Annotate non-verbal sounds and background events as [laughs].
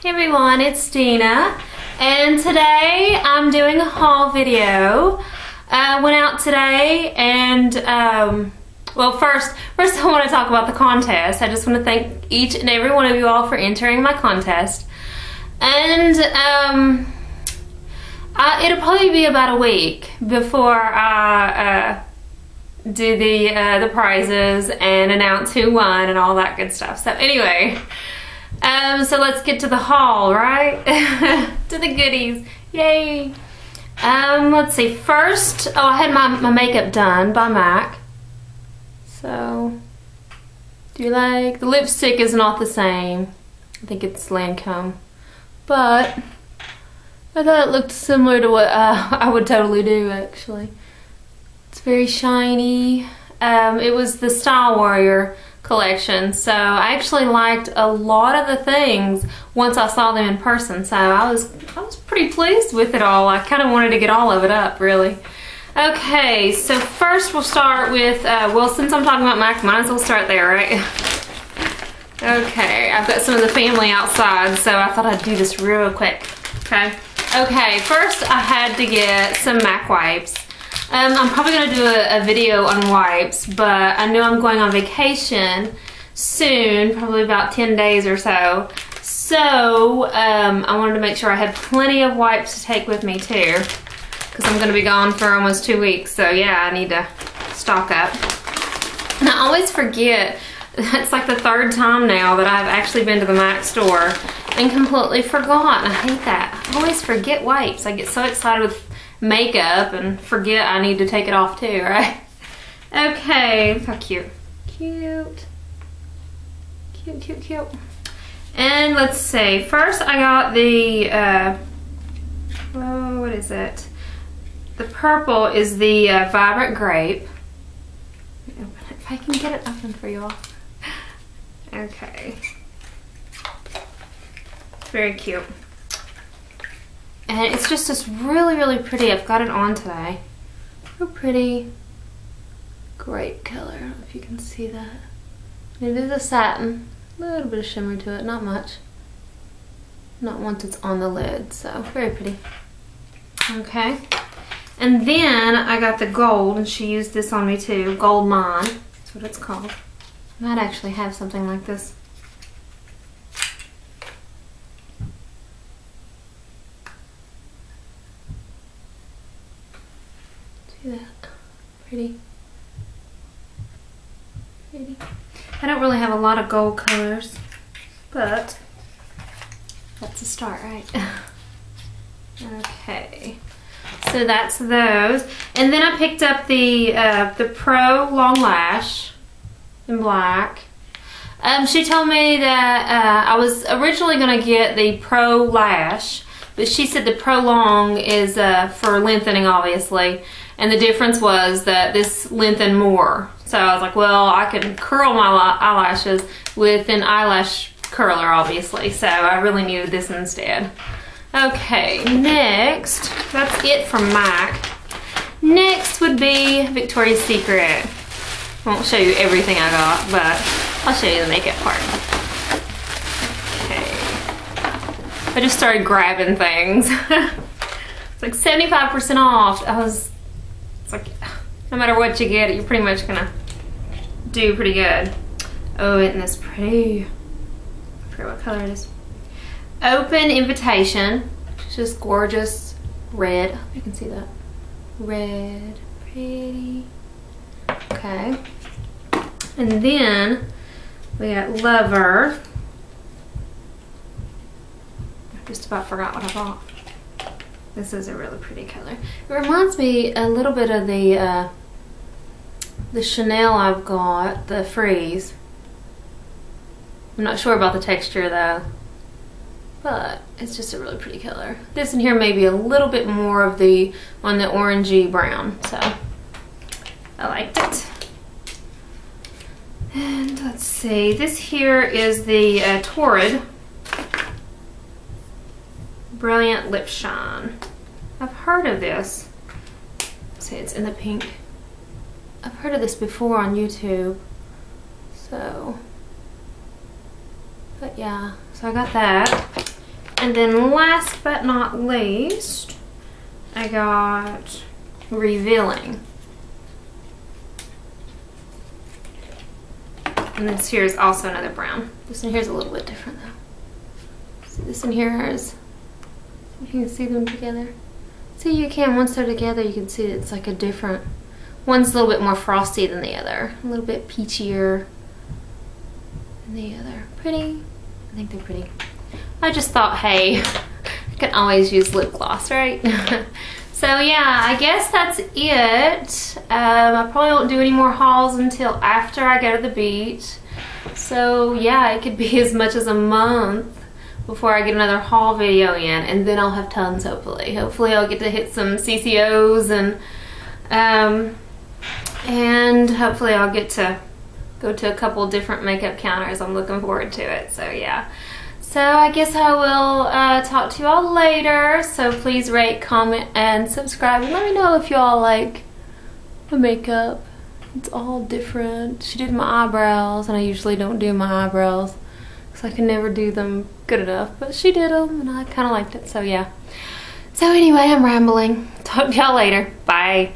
Hey everyone, it's Dina, and today I'm doing a haul video. I went out today and, um, well first, first I want to talk about the contest. I just want to thank each and every one of you all for entering my contest. And, um, I, it'll probably be about a week before I, uh, do the uh, the prizes and announce who won and all that good stuff. So anyway, um, so let's get to the haul, right? [laughs] to the goodies, yay! Um, let's see. First, oh, I had my my makeup done by Mac. So, do you like the lipstick? Is not the same. I think it's Lancome, but I thought it looked similar to what uh, [laughs] I would totally do actually. It's very shiny. Um, it was the Style Warrior collection, so I actually liked a lot of the things once I saw them in person. So I was I was pretty pleased with it all. I kind of wanted to get all of it up, really. Okay, so first we'll start with, uh, well, since I'm talking about Mac, might as well start there, right? [laughs] okay, I've got some of the family outside, so I thought I'd do this real quick, okay? Okay, first I had to get some Mac wipes. Um, I'm probably going to do a, a, video on wipes, but I know I'm going on vacation soon, probably about 10 days or so. So um, I wanted to make sure I had plenty of wipes to take with me too, because I'm going to be gone for almost two weeks. So yeah, I need to stock up. And I always forget, [laughs] it's like the third time now that I've actually been to the MAC store and completely forgot. I hate that. I always forget wipes. I get so excited with makeup and forget I need to take it off too, right? Okay, how cute. Cute. Cute, cute, cute. And let's see, first I got the, uh, oh, what is it? The purple is the uh, Vibrant Grape. If I can get it open for you all. Okay. Very cute. And it's just this really, really pretty. I've got it on today. Real pretty grape color. If you can see that. It is a satin. A little bit of shimmer to it, not much. Not once it's on the lid, so very pretty. Okay. And then I got the gold, and she used this on me too. Gold Mine, that's what it's called. I might actually have something like this. That? Pretty. Pretty. I don't really have a lot of gold colors, but that's a start, right? [laughs] okay. So that's those. And then I picked up the uh, the Pro Long Lash in black. Um, she told me that uh, I was originally going to get the Pro Lash, but she said the Pro Long is uh, for lengthening, obviously. And the difference was that this lengthened more. So I was like, well, I can curl my eyelashes with an eyelash curler, obviously. So I really needed this instead. Okay, next, that's it from MAC. Next would be Victoria's Secret. I won't show you everything I got, but I'll show you the makeup part. Okay. I just started grabbing things. [laughs] it's like 75% off. I was it's like, no matter what you get, you're pretty much gonna do pretty good. Oh, isn't this pretty? I forget what color it is. Open Invitation. Just gorgeous red. You can see that. Red, pretty. Okay. And then we got Lover. I just about forgot what I bought. This is a really pretty color. It reminds me a little bit of the uh, the Chanel I've got, the Freeze. I'm not sure about the texture though, but it's just a really pretty color. This in here may be a little bit more of the on the orangey brown, so I liked it. And let's see, this here is the uh, Torrid Brilliant Lip Shine. I've heard of this. See, it's in the pink. I've heard of this before on YouTube. So, but yeah, so I got that. And then last but not least, I got Revealing. And this here is also another brown. This one here is a little bit different though. So this one here is, you can see them together. See you can, once they're together you can see it's like a different, one's a little bit more frosty than the other. A little bit peachier than the other. Pretty, I think they're pretty. I just thought, hey, I can always use lip gloss, right? [laughs] so yeah, I guess that's it. Um, I probably won't do any more hauls until after I go to the beach. So yeah, it could be [laughs] as much as a month before I get another haul video in and then I'll have tons hopefully. Hopefully I'll get to hit some CCOs and um, and hopefully I'll get to go to a couple different makeup counters. I'm looking forward to it. So yeah. So I guess I will uh, talk to you all later. So please rate, comment, and subscribe. And let me know if y'all like the makeup. It's all different. She did my eyebrows, and I usually don't do my eyebrows because I can never do them good enough. But she did them, and I kind of liked it. So yeah. So anyway, I'm rambling. Talk to y'all later. Bye.